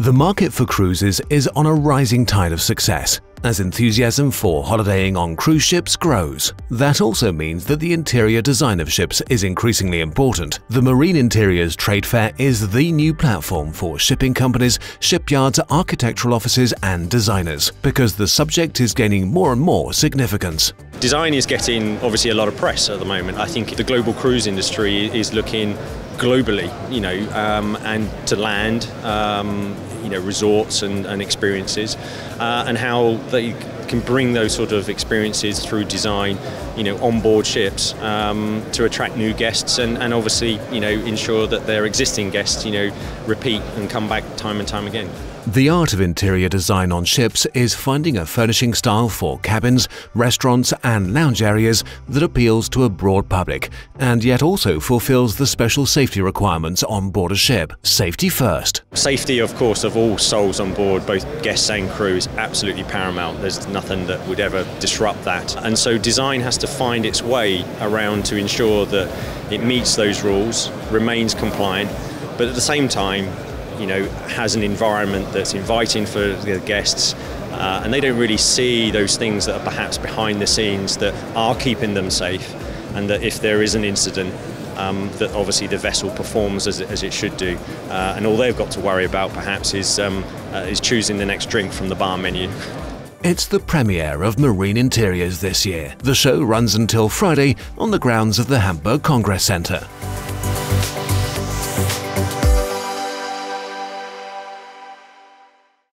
The market for cruises is on a rising tide of success as enthusiasm for holidaying on cruise ships grows. That also means that the interior design of ships is increasingly important. The Marine Interiors Trade Fair is the new platform for shipping companies, shipyards, architectural offices and designers because the subject is gaining more and more significance. Design is getting obviously a lot of press at the moment. I think the global cruise industry is looking globally, you know, um, and to land, um, you know, resorts and, and experiences, uh, and how they can bring those sort of experiences through design, you know, on board ships um, to attract new guests and, and obviously, you know, ensure that their existing guests, you know, repeat and come back time and time again. The art of interior design on ships is finding a furnishing style for cabins, restaurants and lounge areas that appeals to a broad public and yet also fulfills the special safety requirements on board a ship. Safety first. Safety, of course, of all souls on board, both guests and crew, is absolutely paramount. There's nothing that would ever disrupt that. And so design has to find its way around to ensure that it meets those rules, remains compliant, but at the same time you know, has an environment that's inviting for the guests, uh, and they don't really see those things that are perhaps behind the scenes that are keeping them safe, and that if there is an incident, um, that obviously the vessel performs as, as it should do, uh, and all they've got to worry about perhaps is um, uh, is choosing the next drink from the bar menu. It's the premiere of Marine Interiors this year. The show runs until Friday on the grounds of the Hamburg Congress Center.